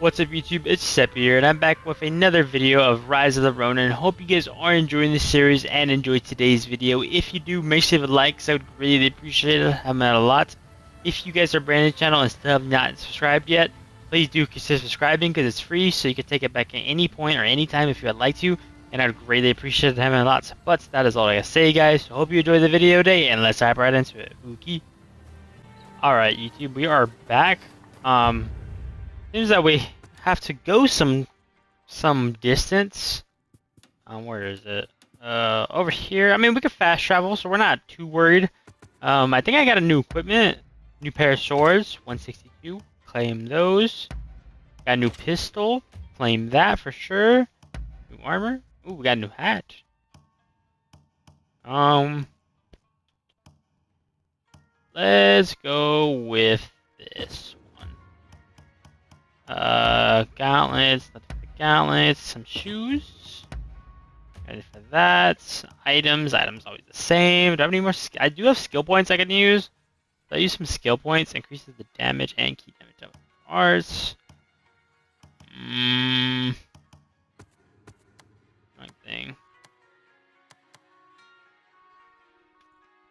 What's up YouTube, it's Sepp here, and I'm back with another video of Rise of the Ronin. Hope you guys are enjoying this series and enjoy today's video. If you do, make sure to like, because I would really appreciate it. I'm at a lot. If you guys are brand new channel and still have not subscribed yet, please do consider subscribing, because it's free, so you can take it back at any point or any time if you would like to, and I'd greatly appreciate it having a lot. But that is all I gotta say, guys. So hope you enjoy the video today, and let's hop right into it. Okay. Alright, YouTube, we are back. Um, Seems that we have to go some some distance. Um, where is it? Uh, over here. I mean, we can fast travel, so we're not too worried. Um, I think I got a new equipment, new pair of swords, 162. Claim those. Got a new pistol. Claim that for sure. New armor. Ooh, we got a new hat. Um, let's go with this. Uh, gauntlets, nothing for gauntlets, some shoes. Ready for that. Items, items always the same. Do I have any more? I do have skill points I can use. So I use some skill points, increases the damage and key damage of arts. Mmm. Thing.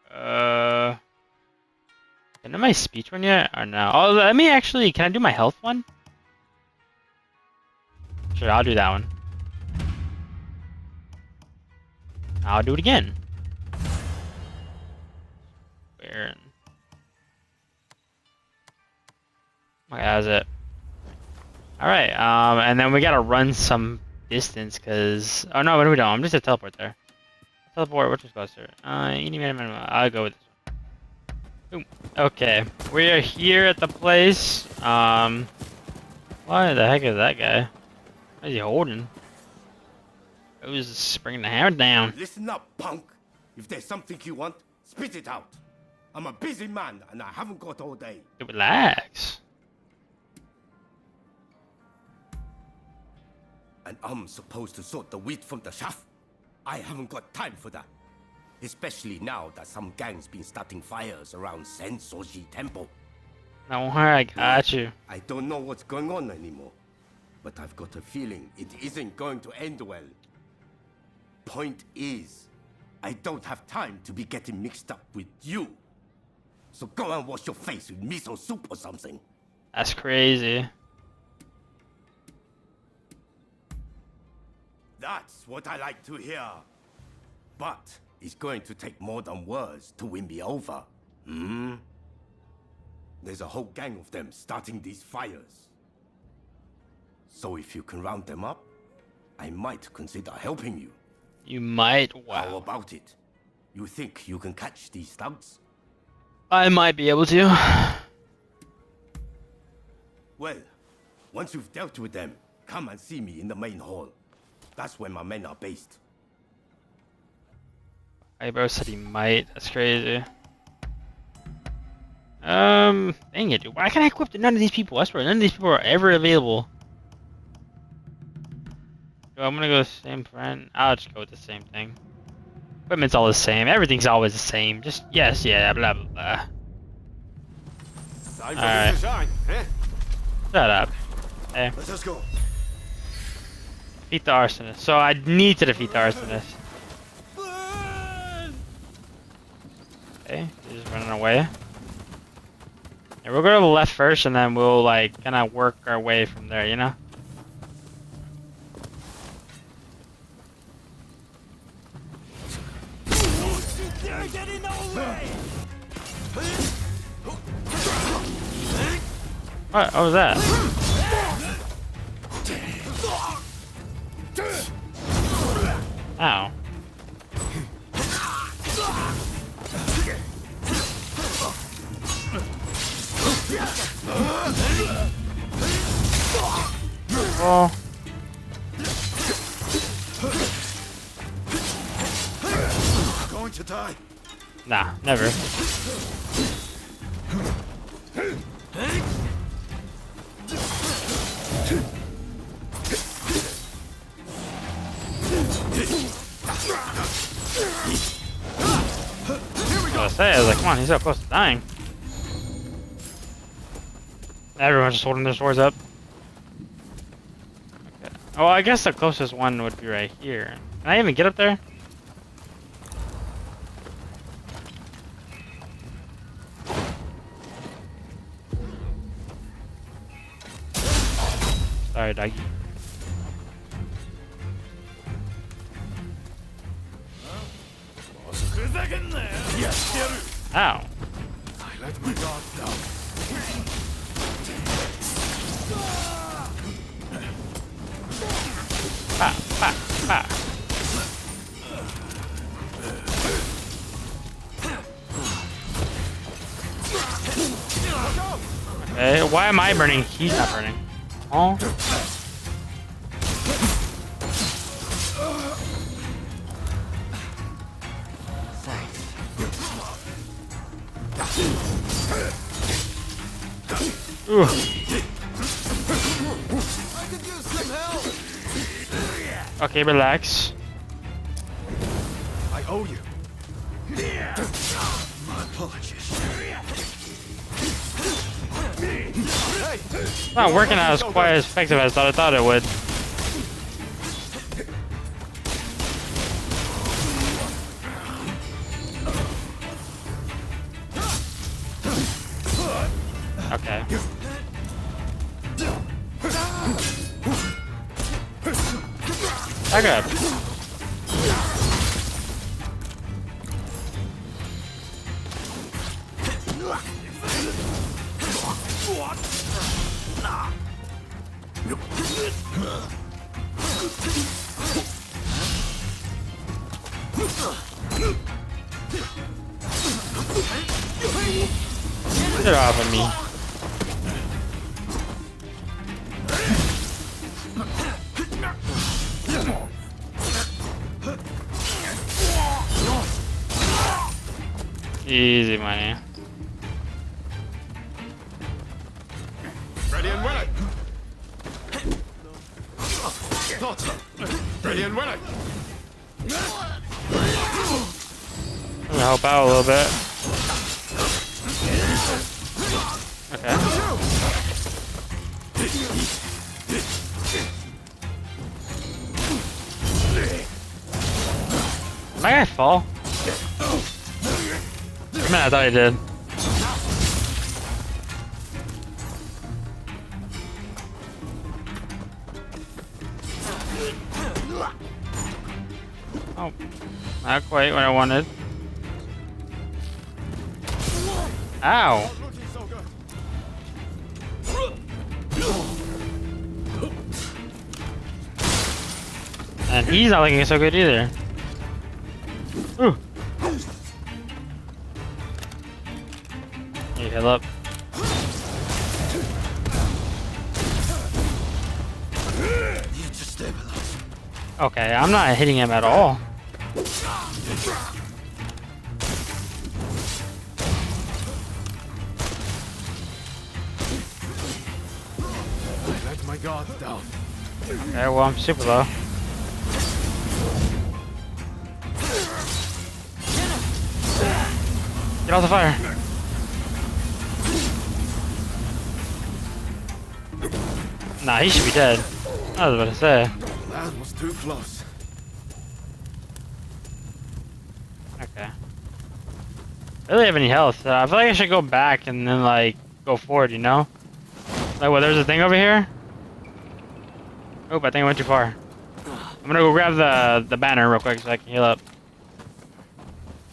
Uh. Can I do my speech one yet? Or no? Oh, let me actually, can I do my health one? Sure, I'll do that one. I'll do it again. Where? Okay, that was it. Alright, um, and then we gotta run some distance, because... Oh no, what do we do? I'm just a teleport there. Teleport, which is closer? Uh, I'll go with this one. Ooh. Okay, we are here at the place. Um, why the heck is that guy? What is he holding? Who's bringing the hammer down? Listen up, punk. If there's something you want, spit it out. I'm a busy man and I haven't got all day. Relax. And I'm supposed to sort the wheat from the chaff? I haven't got time for that. Especially now that some gang's been starting fires around Sensoji Temple. No worry, I got you. I don't know what's going on anymore but I've got a feeling it isn't going to end well. Point is, I don't have time to be getting mixed up with you. So go and wash your face with miso soup or something. That's crazy. That's what I like to hear. But it's going to take more than words to win me over. Hmm? There's a whole gang of them starting these fires. So if you can round them up, I might consider helping you. You might? Wow. How about it? You think you can catch these thugs? I might be able to. Well, once you've dealt with them, come and see me in the main hall. That's where my men are based. Eyebrow said he might. That's crazy. Um, dang it, dude. Why can't I equip none of these people? I swear, none of these people are ever available. I'm gonna go the same friend. I'll just go with the same thing. Equipment's all the same. Everything's always the same. Just yes, yeah, blah blah blah. Alright. Eh? Shut up. Hey. Let's just go. Defeat the arsonist. So I need to defeat the arsonist. Okay, he's just running away. Yeah, we'll go to the left first, and then we'll like kind of work our way from there. You know. What, what was that? Holding their swords up. Oh, I guess the closest one would be right here. Can I even get up there? Sorry, doggy. Okay, why am I burning? He's not burning. Oh. Ooh. Okay, relax. Not working out as quite as effective as I thought it would. Guy fall? Man, I thought he did. Oh, not quite what I wanted. Ow! Looking so good. And he's not looking so good either. Okay, I'm not hitting him at all. I let my guard down. Okay, well I'm super low. Get off the fire. Nah, he should be dead. I was about to say. Close. Okay. I really have any health. Uh, I feel like I should go back and then like go forward, you know? Like, well, there's a thing over here. Oh, I think I went too far. I'm gonna go grab the the banner real quick so I can heal up.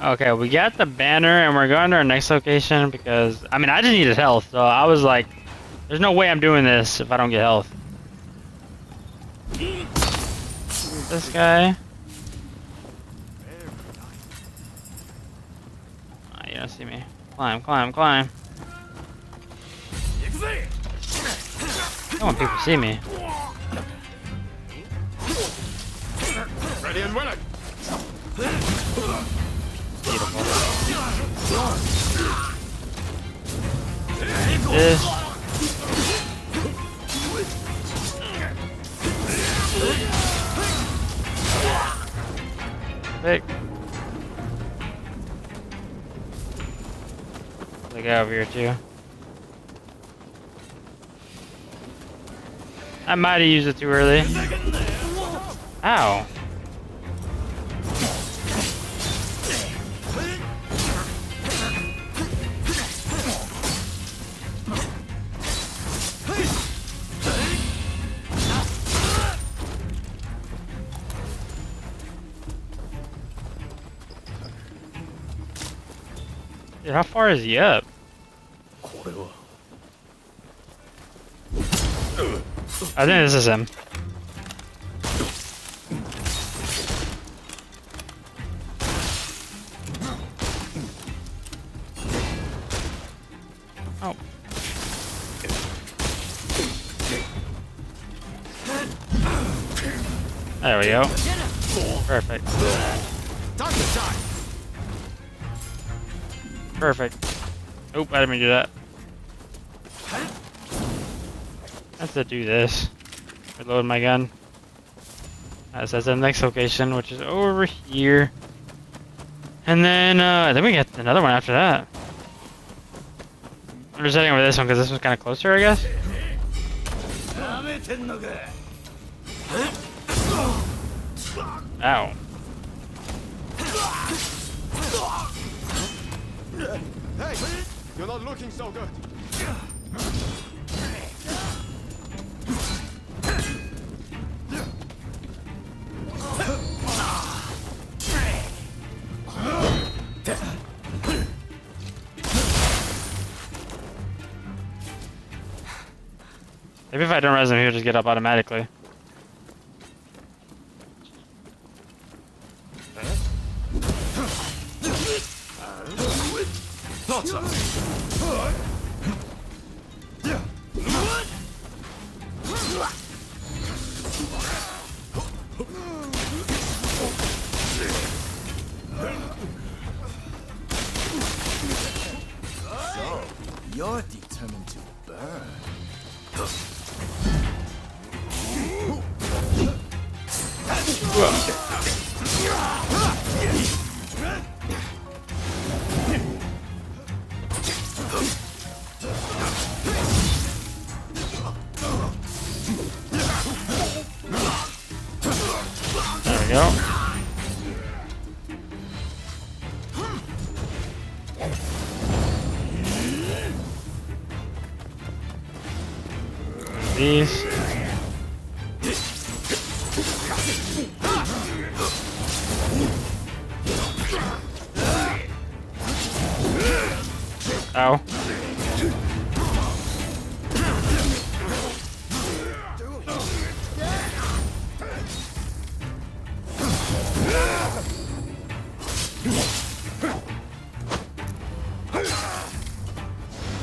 Okay, we got the banner and we're going to our next location because I mean I just needed health, so I was like, there's no way I'm doing this if I don't get health. This guy. Ah, you don't see me. Climb, climb, climb. I don't want people to see me. Ready and willing. Beautiful. This. The guy over here too. I might have used it too early. Ow. far is he up? I think this is him. Perfect. Oop, I didn't mean to do that. I have to do this. Reload my gun. That says the next location, which is over here. And then, uh, then we get another one after that. I'm just heading over this one because this one's kind of closer, I guess. Ow. Hey, you're not looking so good. Maybe if I don't res him, he'll just get up automatically.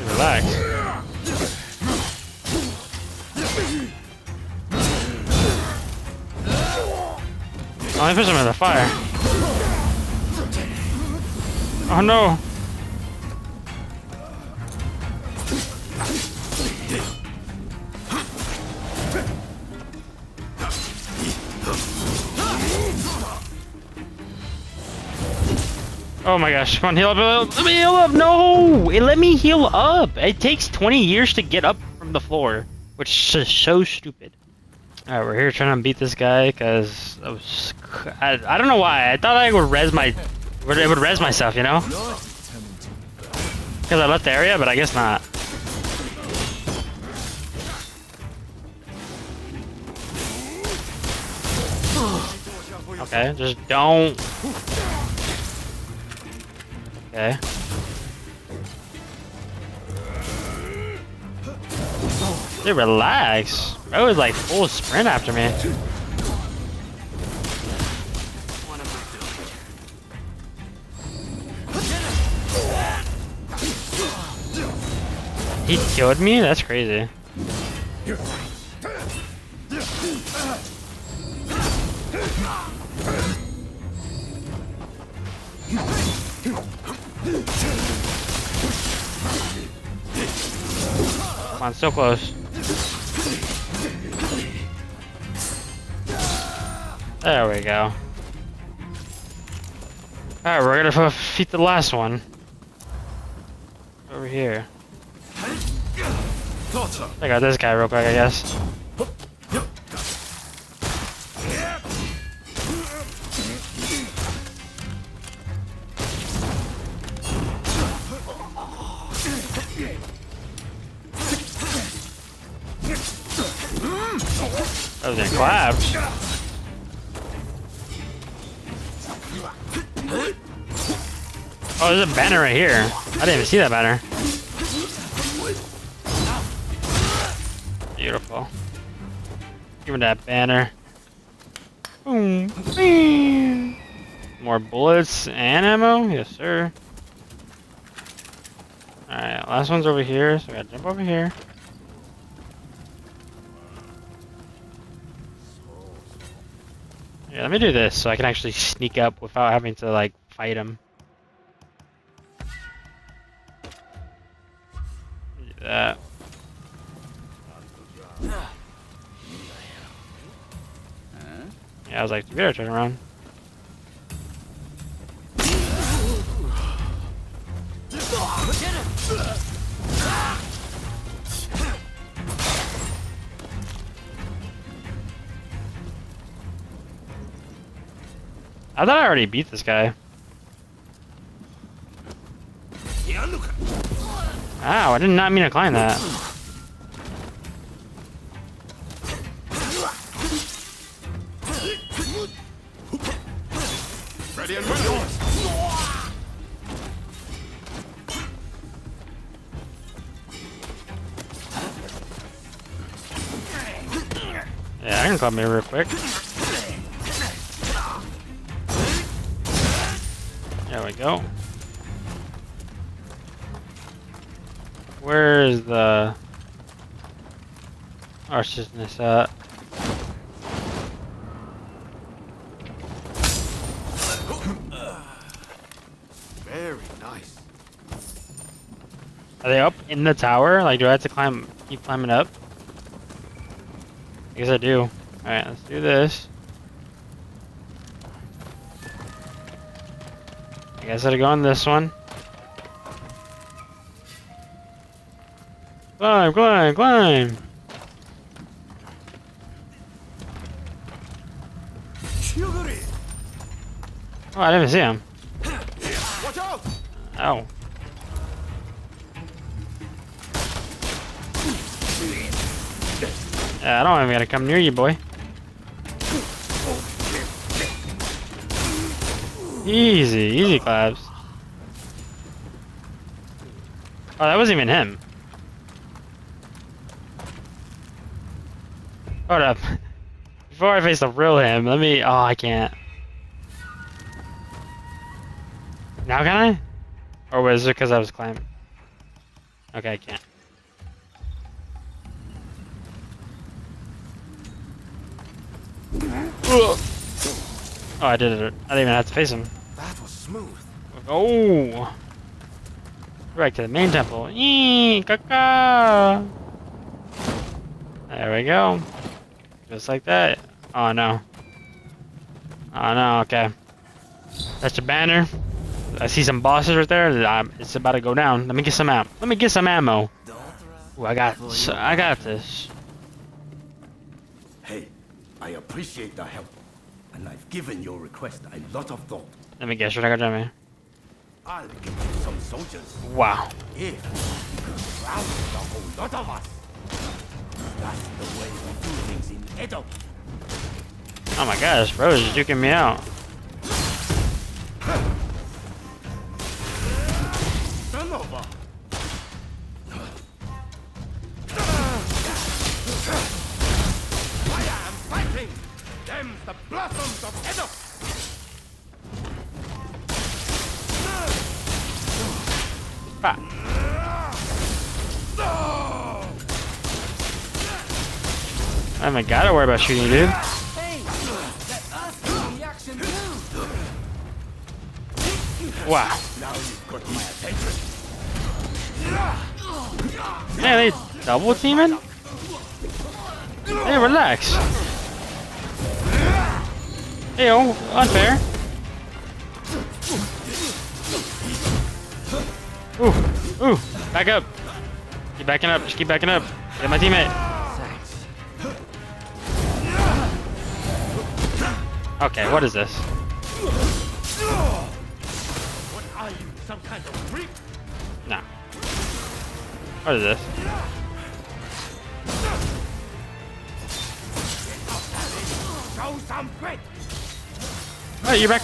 Relax. Oh, I pushed him in the fire. Oh no! Oh my gosh, come on, heal up, let me heal up, no! It let me heal up! It takes 20 years to get up from the floor, which is so stupid. Alright, we're here trying to beat this guy, because I was... I, I don't know why, I thought I would res my... It would res myself, you know? Because I left the area, but I guess not. Okay, just don't. Okay. Dude, relax. Bro was like full sprint after me. He killed me? That's crazy. Come on, so close. There we go. Alright, we're gonna defeat the last one. Over here. I got this guy real quick, I guess. Collapse. Oh, there's a banner right here. I didn't even see that banner. Beautiful. Give me that banner. Boom. More bullets and ammo? Yes, sir. Alright, last one's over here, so I gotta jump over here. Yeah, let me do this so I can actually sneak up without having to like fight him. That. Yeah, I was like, you better turn around. I thought I already beat this guy. Ow, I did not mean to climb that. Ready and willing. Yeah, I can climb here real quick. There we go. Where is the arsonist at? Very nice. Are they up in the tower? Like, do I have to climb, keep climbing up? I guess I do. Alright, let's do this. I guess I'd go on this one. Climb, climb, climb! Oh, I didn't see him. Watch out! Ow. Yeah, I don't even gotta come near you, boy. Easy, easy claps. Oh, that wasn't even him. Hold up. Before I face the real him, let me. Oh, I can't. Now can I? Or was it because I was climbing? Okay, I can't. Ugh. Oh, I did it. I didn't even have to face him. That was smooth. Oh! Right to the main temple. Eee, caca! There we go. Just like that. Oh no. Oh no, okay. That's a banner. I see some bosses right there. Um, it's about to go down. Let me get some ammo. Let me get some ammo. Ooh, I got. I got this. Hey, I appreciate the help. And I've given your request a lot of thought. Let me guess. What I got me? I'll get you some soldiers. Wow. If you can round the whole lot of us. That's the way we do things in Edo. Oh my gosh, bro is juking me out. Turn over. The blossoms of Edo! Ah. I haven't got to worry about shooting dude. Wow. Now you've got my attention. Man, they double teaming? Hey, relax. Hey, oh, unfair. Ooh, ooh, back up. Keep backing up, just keep backing up. Get my teammate. Okay, what is this? What are you, some kind of freak? No. What is this? Show some bread! Oh, you're back.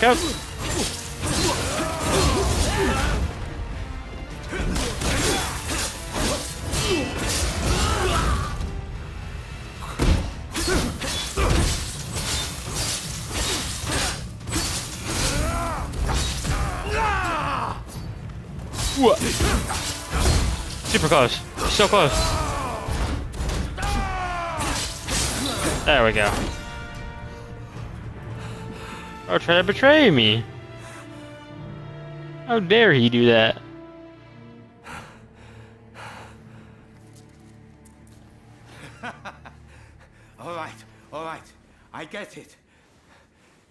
What? Super close. So close. There we go. Oh, try to betray me. How dare he do that? All right, all right. I get it.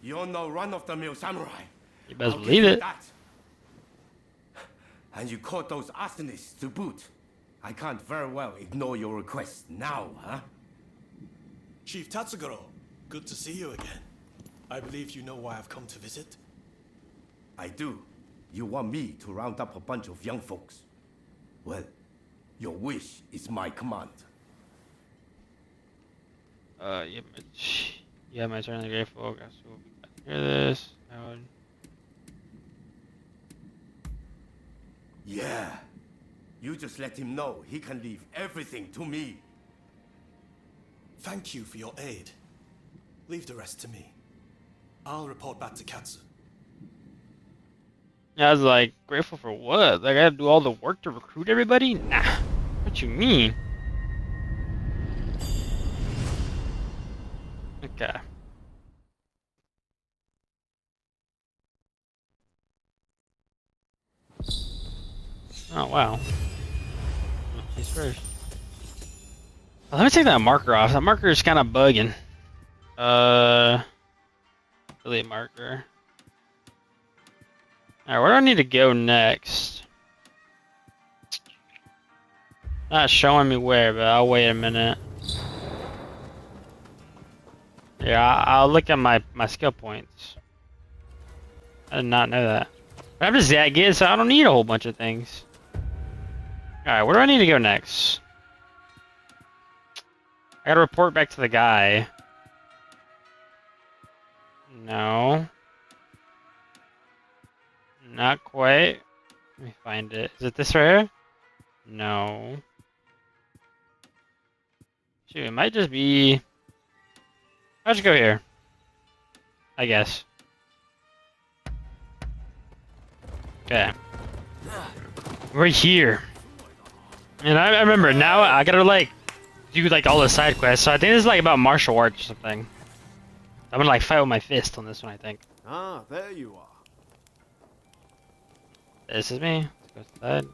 You're no run-of-the-mill samurai. You best I'll believe it. That. And you caught those arsonists to boot. I can't very well ignore your request now, huh? Chief Tatsugoro, good to see you again. I believe you know why I've come to visit. I do. You want me to round up a bunch of young folks. Well, your wish is my command. Uh, yeah, my, yeah, my turn. The grateful. Guys, we'll. Hear this? I would. Yeah. You just let him know he can leave everything to me. Thank you for your aid. Leave the rest to me. I'll report back to Katsu. I was like, grateful for what? Like, I gotta do all the work to recruit everybody? Nah. What you mean? Okay. Oh, wow. He's first. Well, let me take that marker off. That marker is kind of bugging. Uh, marker. Alright, where do I need to go next? Not showing me where, but I'll wait a minute. Yeah, I'll look at my, my skill points. I did not know that. But I'm just that good, so I don't need a whole bunch of things. Alright, where do I need to go next? I gotta report back to the guy. No. Not quite. Let me find it. Is it this right here? No. Shoot, it might just be... I'll just go here. I guess. Okay. We're here. And I, I remember, now I gotta like, do like all the side quests, so I think this is like about martial arts or something. I'm gonna like fight with my fist on this one, I think. Ah, there you are. This is me. Let's go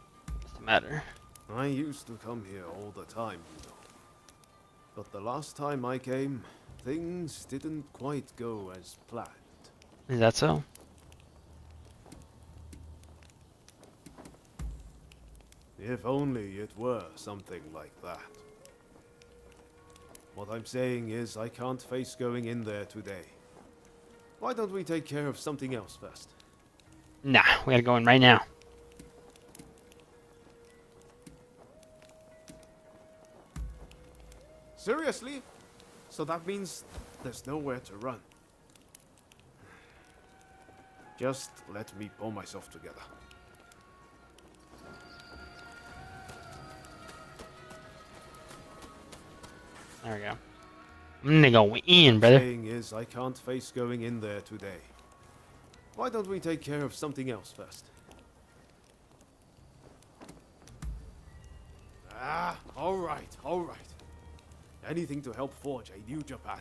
the matter? I used to come here all the time, you know. But the last time I came, things didn't quite go as planned. Is that so? If only it were something like that. What I'm saying is, I can't face going in there today. Why don't we take care of something else first? Nah, we gotta go in right now. Seriously? So that means there's nowhere to run. Just let me pull myself together. There we go. I'm gonna go in, brother. The thing is, I can't face going in there today. Why don't we take care of something else first? Ah, all right, all right. Anything to help forge a new Japan.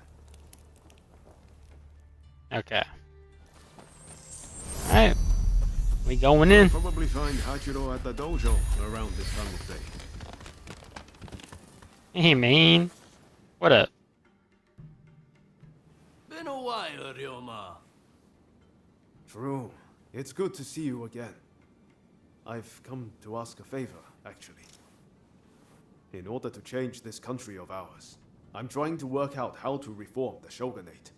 Okay. Alright. We going in. Probably find Hachiro at the dojo around this time of day. Hey, man. What up? Been a while, Ryoma. True. It's good to see you again. I've come to ask a favor, actually. In order to change this country of ours, I'm trying to work out how to reform the shogunate.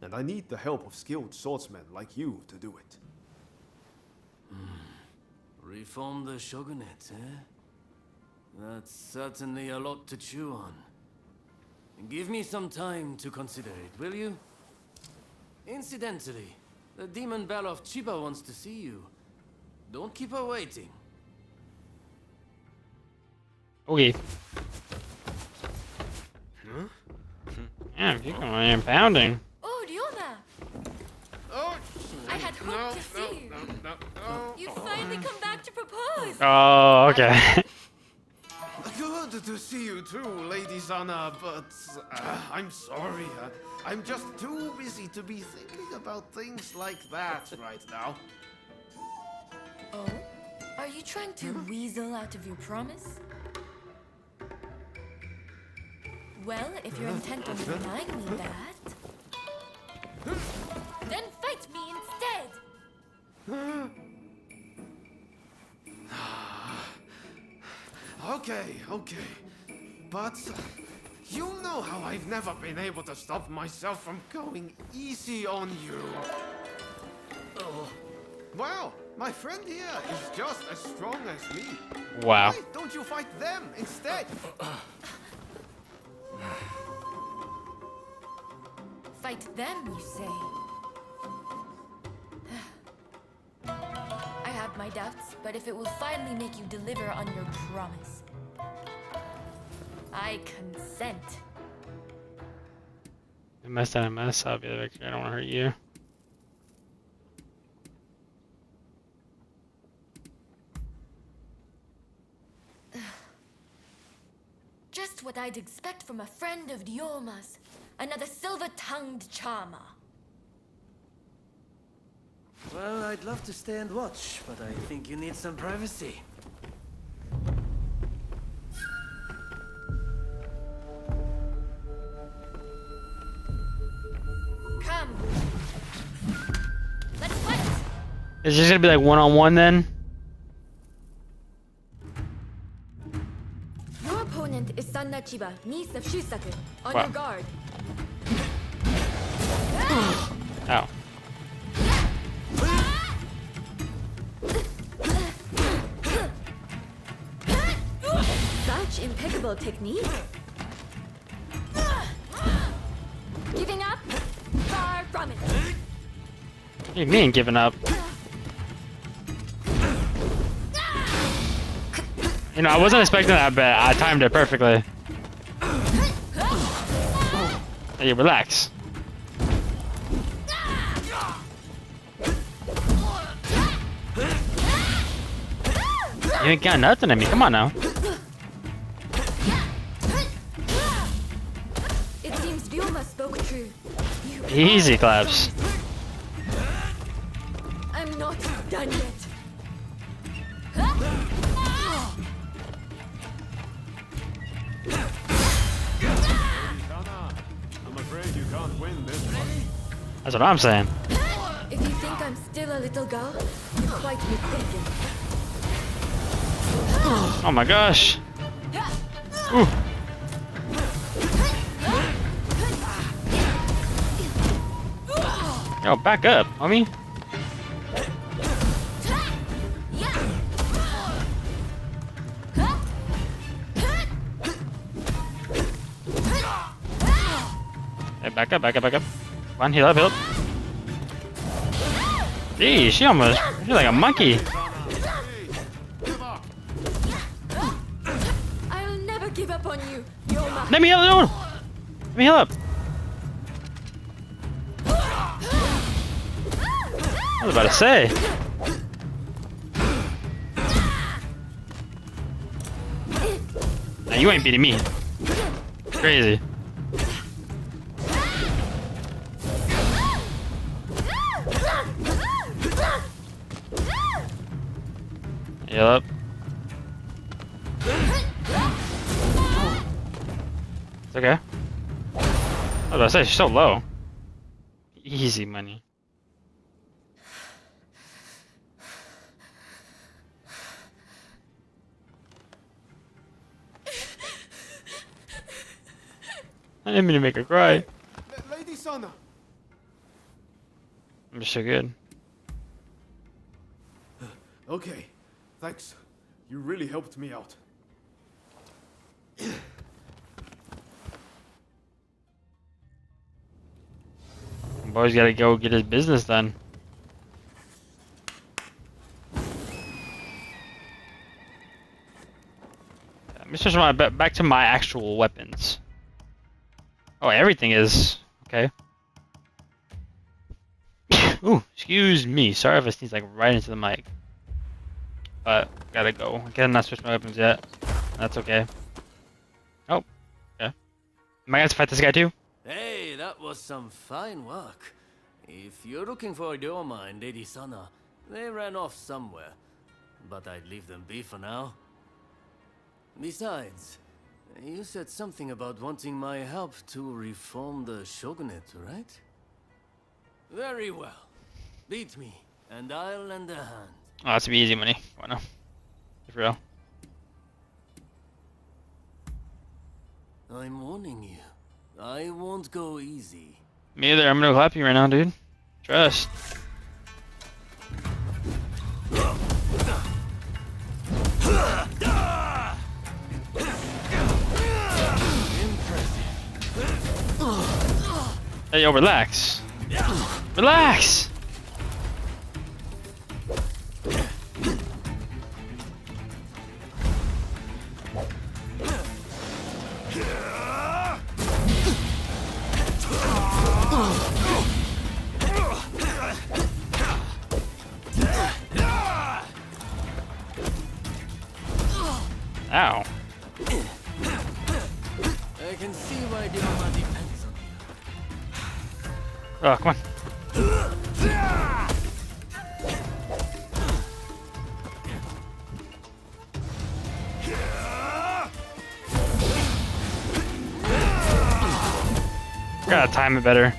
And I need the help of skilled swordsmen like you to do it. Reform the shogunate, eh? That's certainly a lot to chew on. Give me some time to consider it, will you? Incidentally, the demon belle of Chiba wants to see you. Don't keep her waiting. Okay. Huh? Yeah, keep going and pounding. Oh, Ryoma! Oh, I had hoped to see you. no, no. You finally come back to propose. Oh, okay. Good to see you too, Lady Sana, but uh, I'm sorry. Uh, I'm just too busy to be thinking about things like that right now. Oh? Are you trying to weasel out of your promise? Well, if you're intent on denying me that, then fight me instead! Okay, okay. But uh, you know how I've never been able to stop myself from going easy on you. Oh. Well, my friend here is just as strong as me. Wow. Why don't you fight them instead? Fight them, you say? My doubts, but if it will finally make you deliver on your promise, I consent. I messed up, I mess up. Yeah, Victor, I don't want to hurt you. Just what I'd expect from a friend of Ryoma's. Another silver-tongued charmer. Well, I'd love to stay and watch, but I think you need some privacy. Come. Let's fight! Is this gonna be like one on one then? Your opponent is Sana Chiba, niece of Shusaku. On Wow. your guard. Oh. Impeccable technique. Giving up? Far from it. What do you mean giving up? You know, I wasn't expecting that, but I timed it perfectly. Hey, relax. You ain't got nothing in me. Come on now. Easy claps. I'm not done yet. Sana, I'm afraid you can't win this one. That's what I'm saying. If you think I'm still a little girl, you're quite mistaken. Oh my gosh. Ooh. Yo, back up, homie. Hey, back up, back up, back up. One, heal up, heal up. Gee, she almost, she's like a monkey. Up. I'll never give up on you. Let me heal, no. Let me heal up. Was about to say. Now you ain't beating me. Crazy. Up. It's okay. I was about to say, she's so low. Easy money. I didn't mean to make her cry. Lady Sana, I'm so good. Okay, thanks. You really helped me out. boy's gotta go get his business done. Let me switch my back to my actual weapons. Oh, everything is okay. Ooh, excuse me. Sorry if I sneeze like right into the mic. But gotta go. I cannot switch my weapons yet. That's okay. Oh, yeah. Am I gonna fight this guy too? Hey, that was some fine work. If you're looking for Ryoma and Lady Sana, they ran off somewhere. But I'd leave them be for now. Besides, you said something about wanting my help to reform the shogunate, right? Very well. Beat me, and I'll lend a hand. Oh, that's be easy money. Why not? For real. I'm warning you. I won't go easy. Me either. I'm gonna clap you right now, dude. Trust. Hey, yo, relax. Relax! Ow. Oh, come on. Gotta time it better.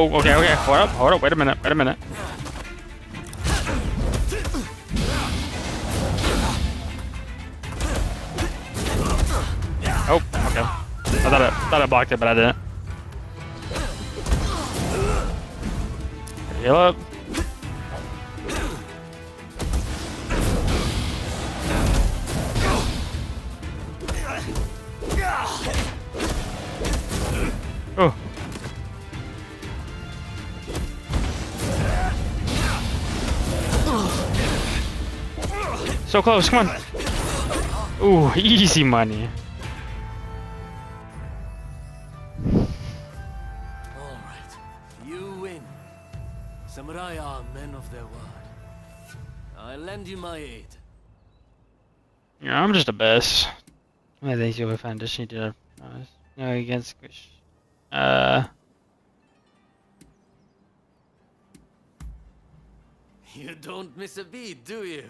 Oh, okay, okay. Hold up, hold up. Wait a minute, wait a minute. Oh, okay. I thought I, thought I blocked it, but I didn't. Heal up. So close, come on. Ooh, easy money. All right, you win. Samurai are men of their word. I lend you my aid. Yeah, I'm just the best. I think you'll find this need to no against Squish. Uh You don't miss a beat, do you?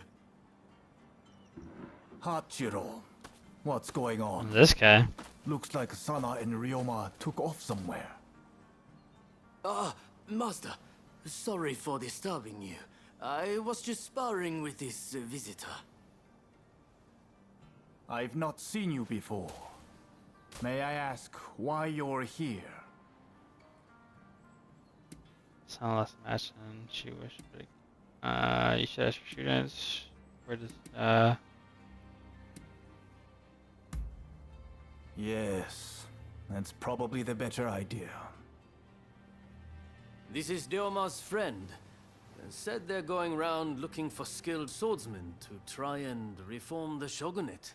Hachiro, what's going on? this guy. Looks like Sana and Ryoma took off somewhere. Ah, Master. Sorry for disturbing you. I was just sparring with this uh, visitor. I've not seen you before. May I ask why you're here? Sound last match and she was pretty uh you should ask your students where does uh Yes, that's probably the better idea. This is Ryoma's friend. Said they're going round looking for skilled swordsmen to try and reform the shogunate.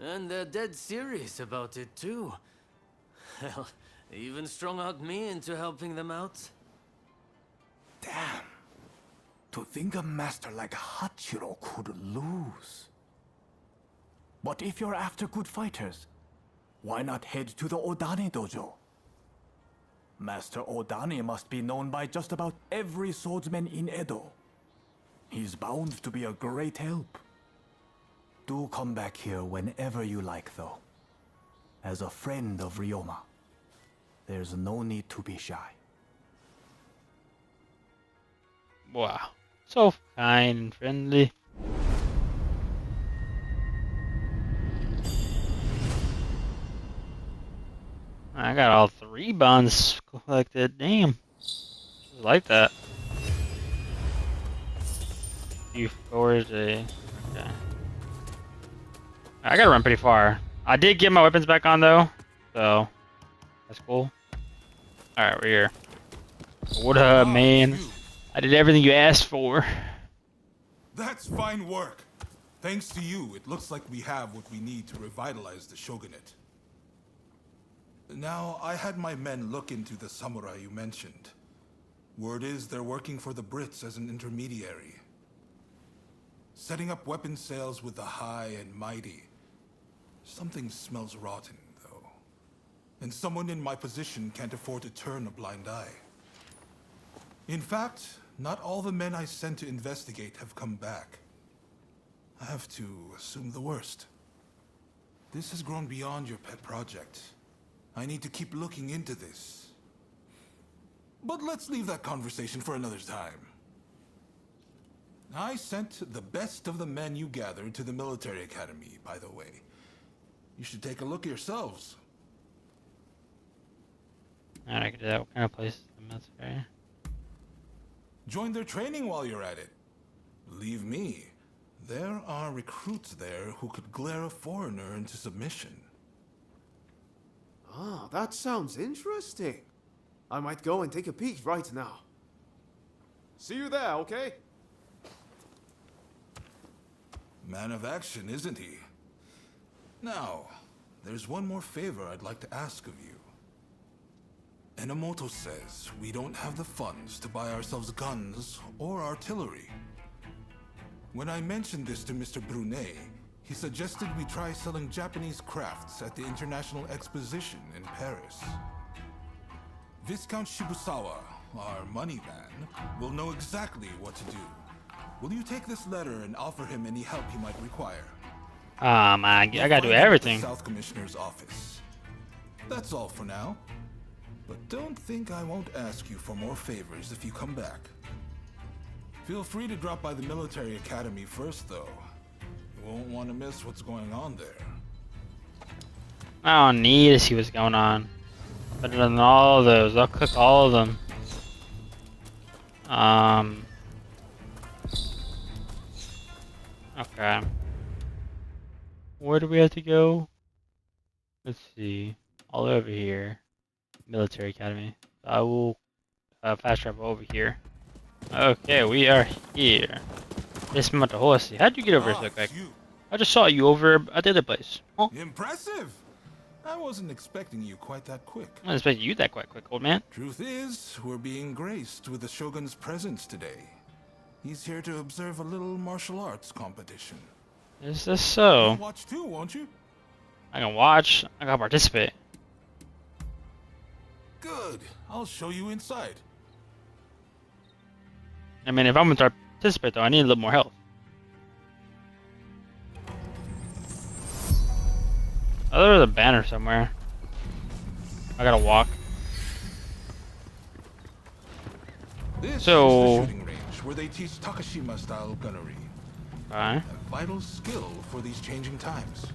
And they're dead serious about it too. Hell, even strung out me into helping them out. Damn. To think a master like Hachiro could lose. But if you're after good fighters, why not head to the Odani dojo? Master Odani must be known by just about every swordsman in Edo. He's bound to be a great help. Do come back here whenever you like, though. As a friend of Ryoma, there's no need to be shy. Wow. So kind and friendly. I got all three bonds collected. Damn. Just like that. You forward a. Okay. I gotta run pretty far. I did get my weapons back on though, so that's cool. Alright, we're here. What up, man? I did everything you asked for. That's fine work. Thanks to you, it looks like we have what we need to revitalize the shogunate. Now, I had my men look into the samurai you mentioned. Word is they're working for the Brits as an intermediary. Setting up weapon sales with the high and mighty. Something smells rotten, though. And someone in my position can't afford to turn a blind eye. In fact, not all the men I sent to investigate have come back. I have to assume the worst. This has grown beyond your pet project. I need to keep looking into this. But let's leave that conversation for another time. I sent the best of the men you gathered to the military academy, by the way. You should take a look yourselves. Alright, I can do that. What kind of place is the military? Join their training while you're at it. Believe me, there are recruits there who could glare a foreigner into submission. Ah, that sounds interesting. I might go and take a peek right now. See you there, okay? Man of action, isn't he? Now, there's one more favor I'd like to ask of you. Enomoto says we don't have the funds to buy ourselves guns or artillery. When I mentioned this to Mr. Brunet, he suggested we try selling Japanese crafts at the International Exposition in Paris. Viscount Shibusawa, our money man, will know exactly what to do. Will you take this letter and offer him any help he might require? Um, I, I gotta do everything. South Commissioner's office. That's all for now. But don't think I won't ask you for more favors if you come back. Feel free to drop by the military academy first, though. Won't want to miss what's going on there. I don't need to see what's going on. Better than all of those. I'll cook all of them. Um. Okay. Where do we have to go? Let's see. All over here. Military Academy. I will uh, fast travel over here. Okay, we are here. Dismount the horsey. How'd you get over Ah, here so quick? I just saw you over at the other place. Oh, Impressive! I wasn't expecting you quite that quick. I didn't expect you that quite quick, old man. Truth is, we're being graced with the Shogun's presence today. He's here to observe a little martial arts competition. Is this so? Watch too, won't you? I can watch. I can participate. Good. I'll show you inside. I mean, if I'm gonna participate, though, I need a little more health. Oh, there's a banner somewhere. I gotta walk. This So- is the shooting range where they teach Takashima-style gunnery. Alright. A vital skill for these changing times.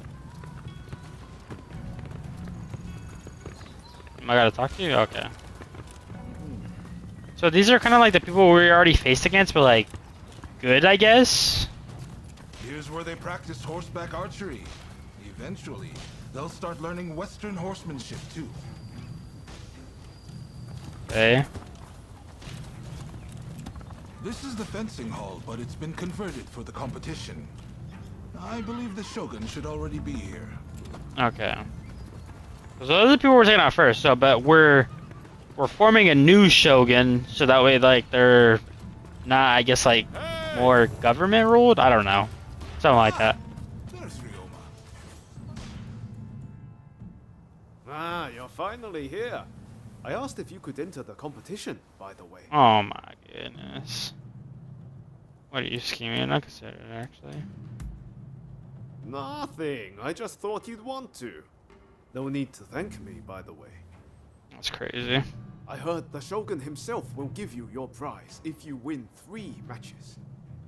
I gotta talk to you? Okay. So these are kind of like the people we already faced against, but like, good, I guess? Here's where they practice horseback archery. Eventually, they'll start learning Western horsemanship too. Okay. This is the fencing hall, but it's been converted for the competition. I believe the Shogun should already be here. Okay. So those are the people we're taking out first, so, but we're we're forming a new shogun, so that way, like, they're not, I guess, like, more government ruled. I don't know, something like that. Ah, you're finally here. I asked if you could enter the competition, by the way. Oh my goodness. What are you scheming? I consider it actually. Nothing. I just thought you'd want to. No need to thank me, by the way. That's crazy. I heard the Shogun himself will give you your prize if you win three matches.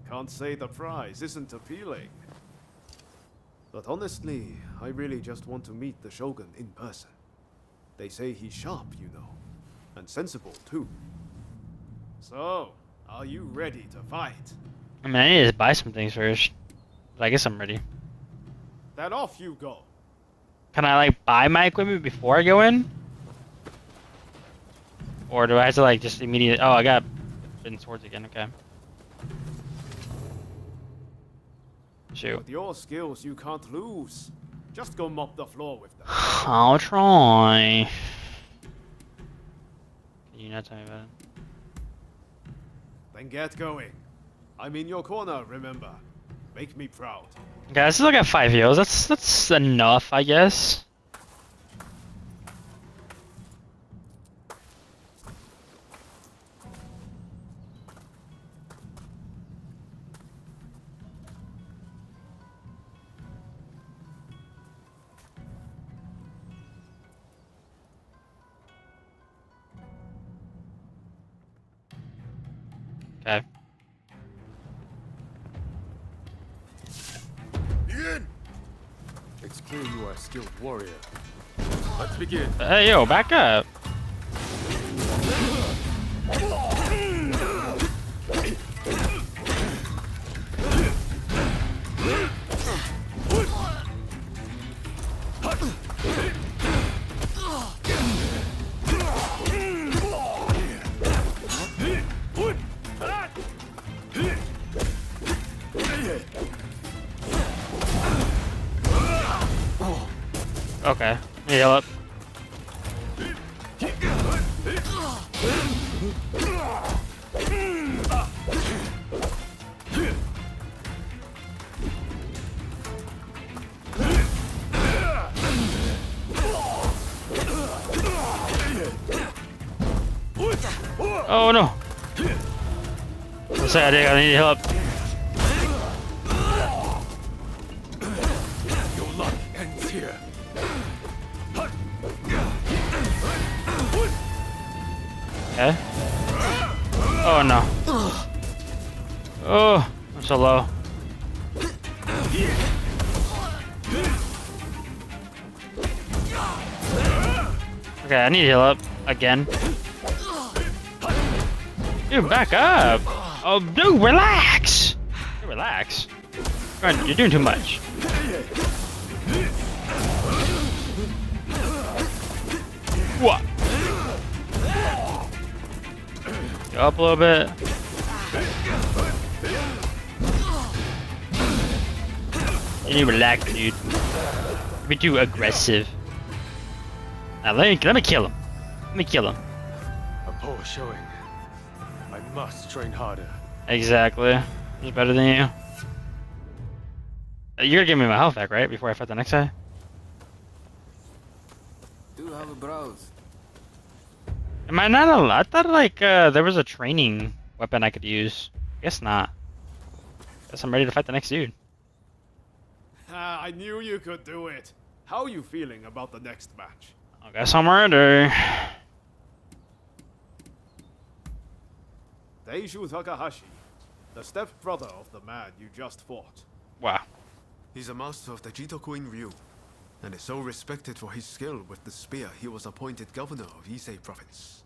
Can't say the prize isn't appealing. But honestly, I really just want to meet the Shogun in person. They say he's sharp, you know. And sensible, too. So, are you ready to fight? I mean, I need to buy some things first. But I guess I'm ready. Then off you go. Can I like buy my equipment before I go in? Or do I have to like just immediately? Oh, I got forbidden swords again. Okay. With your skills, you can't lose. Just go mop the floor with them. I'll try. Can you not tell me about it? Then get going. I'm in your corner, remember. Make me proud. Okay, I still got five heals. That's that's enough, I guess. Uh, okay. It's clear you are a skilled warrior. Let's begin. Hey, yo, back up. Heal up. Oh no! I I need help. Okay, I need to heal up again. Dude, back up. Oh, dude, relax. Relax. Run, you're doing too much. What? Go up a little bit. You need to relax, dude. You're too aggressive. Now let me, let me kill him. Let me kill him. A poor showing. I must train harder. Exactly. He's better than you. Uh, You're gonna give me my health back, right? Before I fight the next guy? Do have a browse. Am I not allowed? I thought like uh, there was a training weapon I could use. Guess not. Guess I'm ready to fight the next dude. Ah, I knew you could do it. How are you feeling about the next match? I guess I'm ready. Deishu Takahashi, the stepbrother of the man you just fought. Wow. He's a master of the Jitokuin Ryu, and is so respected for his skill with the spear he was appointed governor of Ise province.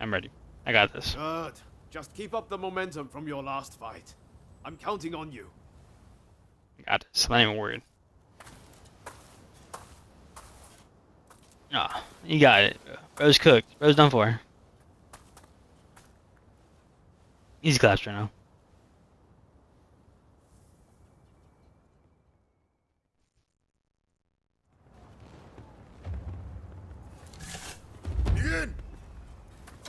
I'm ready. I got this. Good. Just keep up the momentum from your last fight. I'm counting on you. I got this. I'm not even worried. Ah, you got it. Bro's cooked. Bro's done for. Easy claps right now.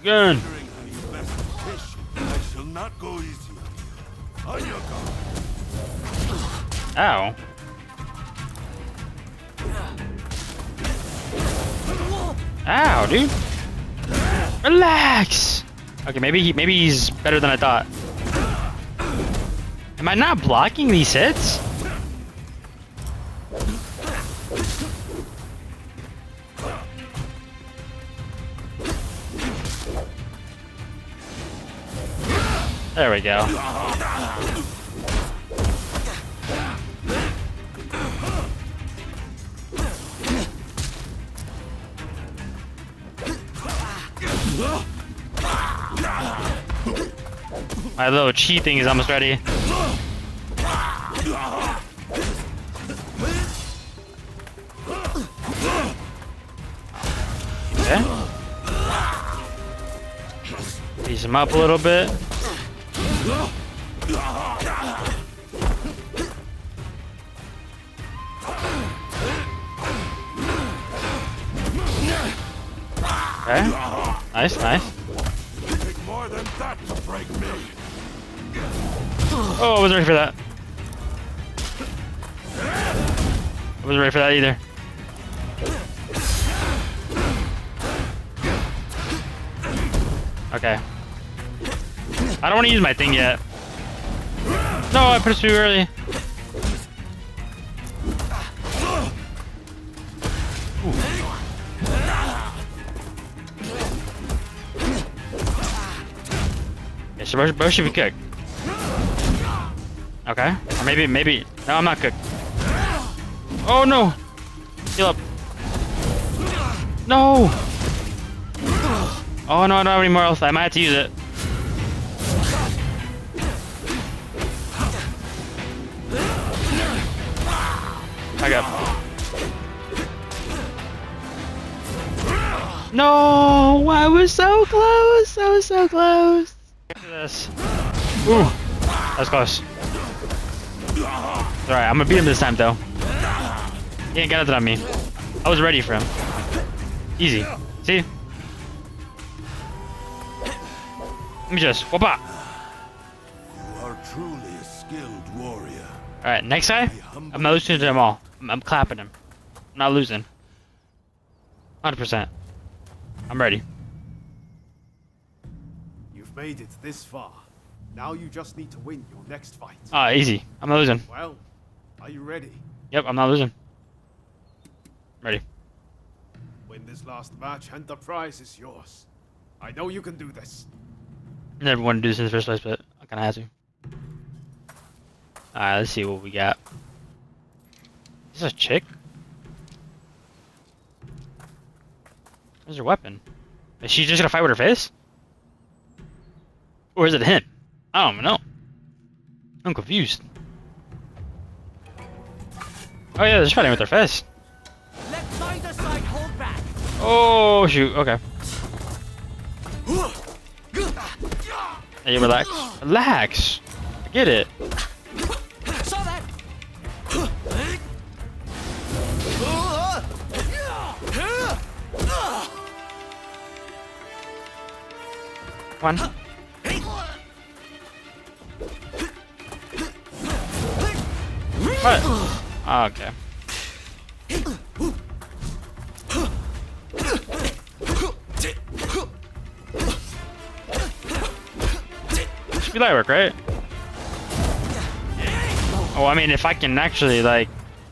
Gun. Wondering how you best fish. I shall not go easy Ow. Ow, dude. Relax. Okay, maybe he, maybe he's better than I thought. Am I not blocking these hits? There we go. My little chi thing is almost ready. Okay. Ease him up a little bit. Okay. Nice, nice. Wasn't ready for that. I wasn't ready for that either. Okay. I don't want to use my thing yet. No, I pushed too early. Both, both should be cooked. Okay. Or maybe, maybe. No, I'm not good. Oh no! Heal up. No! Oh no, I don't have any more health. I might have to use it. I got. No! I was so close! I was so close! Look at this. Ooh! That's close. Alright, I'm gonna beat him this time though. He ain't got nothing on me. I was ready for him. Easy. See? Let me just whoop up. You are truly a skilled warrior. Alright, next guy? I'm not losing to them all. I'm, I'm clapping him. I'm not losing. 100%. I'm ready. You've made it this far. Now you just need to win your next fight. Ah, easy. I'm not losing. Well, are you ready? Yep, I'm not losing. Ready. Win this last match and the prize is yours. I know you can do this. Never wanted to do this in the first place, but I kinda had to. Alright, let's see what we got. Is this a chick? Where's her weapon? Is she just gonna fight with her face? Or is it him? I don't know. I'm confused. Oh yeah, they're just fighting with their fist. Let side hold back. Oh shoot, okay. Hey, relax. Relax! Get it. One. Okay. Should be light work, right? Oh, I mean, if I can actually, like,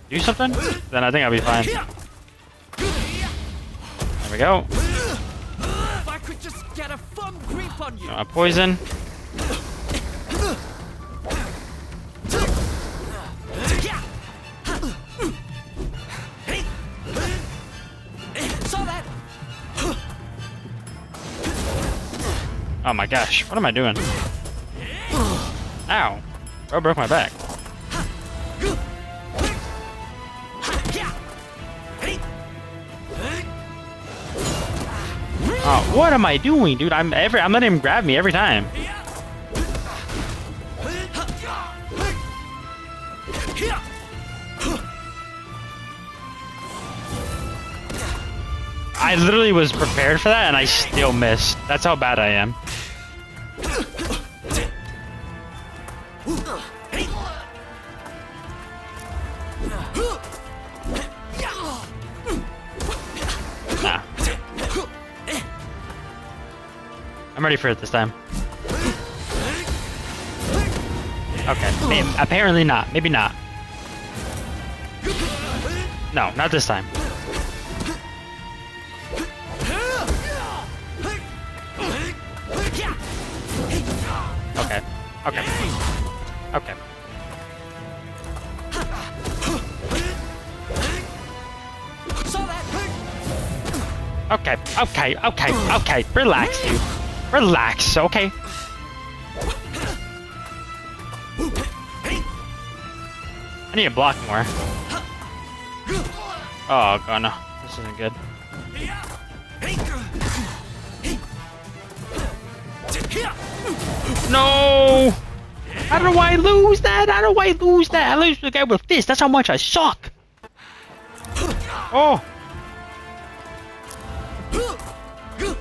do something, then I think I'll be fine. There we go. If I could just get a firm grip on you. Uh, poison. Oh my gosh, what am I doing? Ow. Bro broke my back. Oh, what am I doing, dude? I'm every I'm letting him grab me every time. I I literally was prepared for that and I still missed. That's how bad I am. I'm ready for it this time. Okay, maybe, apparently not. Maybe not. No, not this time. Okay. Okay. Okay. Okay, okay, okay, okay. Relax, dude. Relax, okay? I need to block more. Oh, god, no. This isn't good. No! How do I lose that? How do I lose that? I lose the guy with this. That's how much I suck. Oh!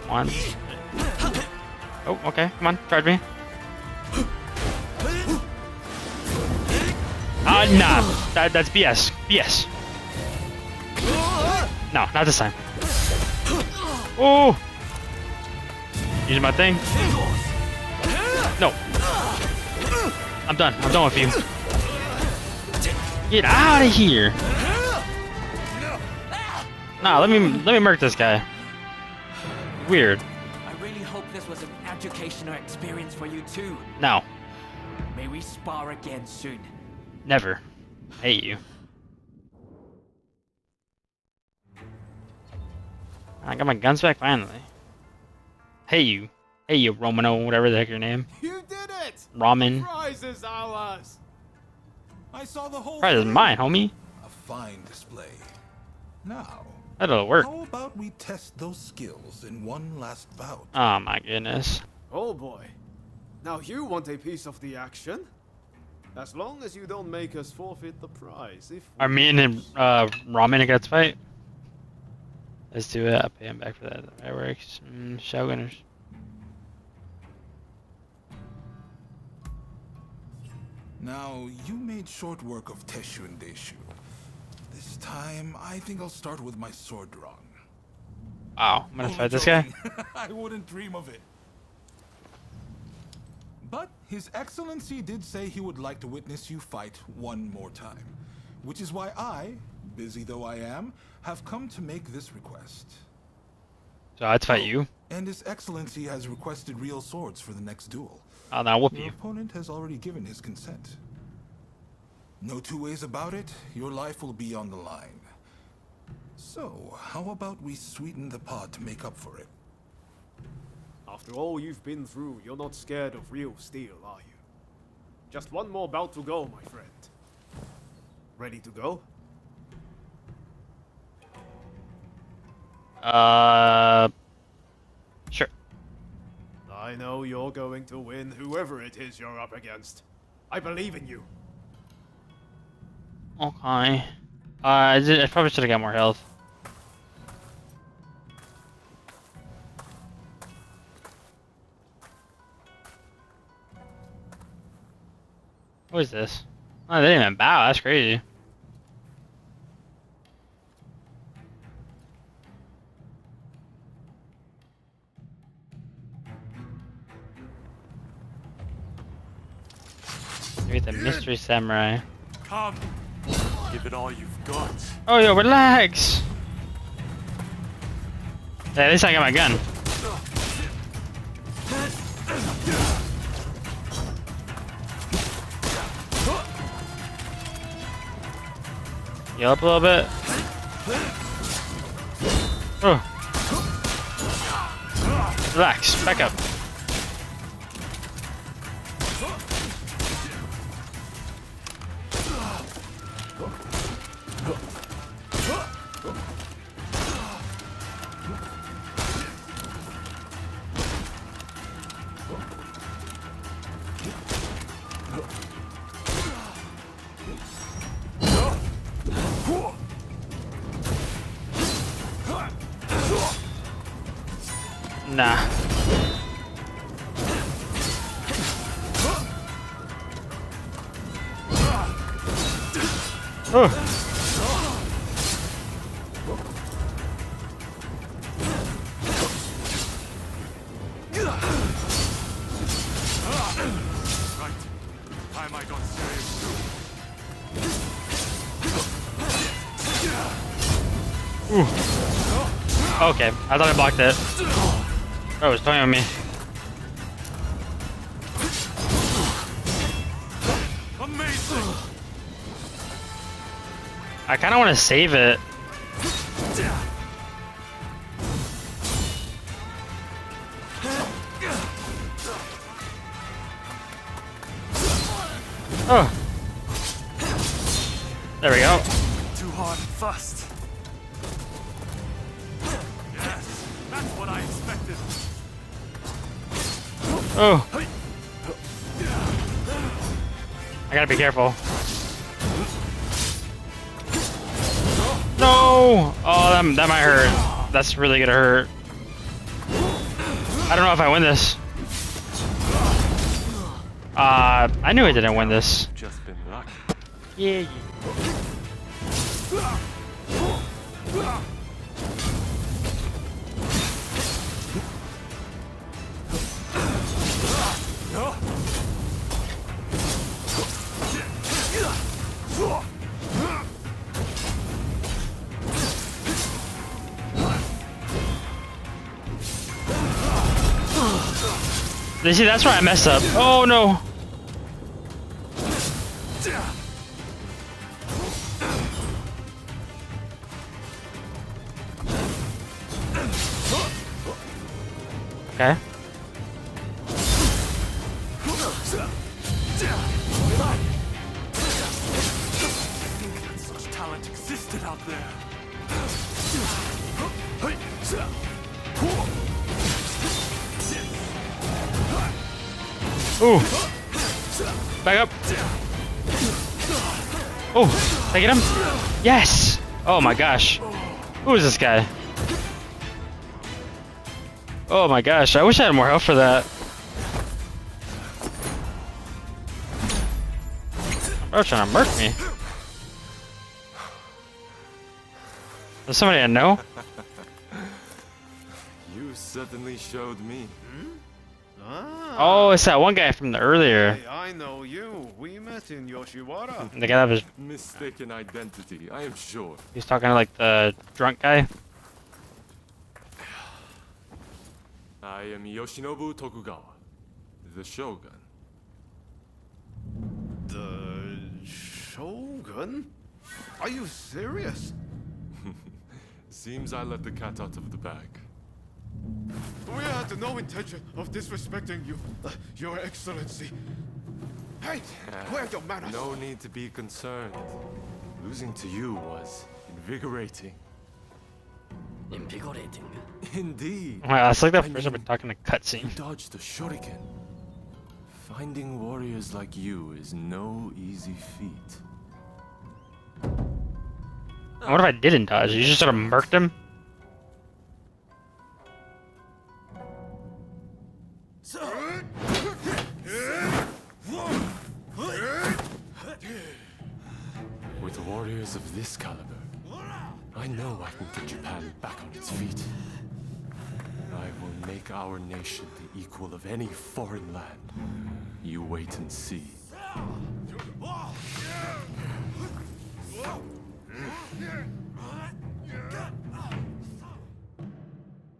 One. Oh, okay. Come on. Charge me. Ah, uh, nah. That, that's BS. BS. No, not this time. Oh! Using my thing. No. I'm done. I'm done with you. Get out of here. Nah, let me let me murk this guy. Weird. Educational experience for you too. No. May we spar again soon. Never. Hate you. I got my guns back finally. Hey you. Hey you, Romano, whatever the heck your name. You did it! Ramen. Prize is ours! I saw the whole Prize is mine, homie. A fine display. Now, That'll work. how about we test those skills in one last bout? Oh my goodness. Oh boy. Now you want a piece of the action? As long as you don't make us forfeit the prize. If Are me and uh, Ramen against fight? Let's do it. I'll pay him back for that. That works. Mm, Shoguners. Now, you made short work of Tesshu and Deshu. This time, I think I'll start with my sword drawn. Wow, I'm gonna Only fight this guy. I wouldn't dream of it. His Excellency did say he would like to witness you fight one more time. Which is why I, busy though I am, have come to make this request. So I'd fight you. Oh, and His Excellency has requested real swords for the next duel. I'll now whoop Your you. opponent has already given his consent. No two ways about it, your life will be on the line. So, how about we sweeten the pot to make up for it? After all you've been through, you're not scared of real steel, are you? Just one more bout to go, my friend. Ready to go? Uh, sure. I know you're going to win whoever it is you're up against. I believe in you. Okay. Uh, I, I probably should have got more health. What is this? Oh, they didn't even bow. That's crazy. Maybe the mystery samurai. Come, give it all you've got. Oh, yo, relax. Yeah, at least I got my gun. Heal up a little bit. Oh. Relax, back up. I thought I blocked it. Oh, it was toying on me. Amazing! I kind of want to save it. Oh. There we go. Too hard and fast. Oh. I gotta be careful. No! Oh, that, that might hurt. That's really gonna hurt. I don't know if I win this. Uh, I knew I didn't win this. Just been lucky. Yeah, You see, that's where I messed up. Oh no. Oh my gosh. Who is this guy? Oh my gosh, I wish I had more health for that. Bro, trying to murk me. There's somebody I know? You certainly showed me. Hmm? Ah. Oh, it's that one guy from the earlier. Hey, I know you. We met in Yoshiwara. The guy that was Mistaken identity, I am sure. he's talking to like the drunk guy. I am Yoshinobu Tokugawa, the Shogun. The Shogun? Are you serious? Seems I let the cat out of the bag. We had no intention of disrespecting you, uh, Your Excellency. Hey, where are your manners? No need to be concerned. Losing to you was invigorating. Invigorating. Indeed. Wow, that's like that I first time we're talking to cutscene. You the a shuriken. Finding warriors like you is no easy feat. What if I didn't dodge? You just sort of murked him? With warriors of this caliber, I know I can get Japan back on its feet. I will make our nation the equal of any foreign land. You wait and see.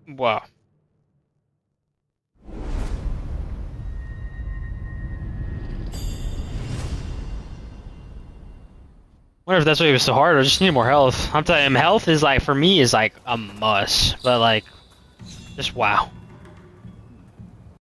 Wow. Wonder if that's why it was so hard. I just need more health. I'm telling him, health is like for me is like a must. But like, just wow.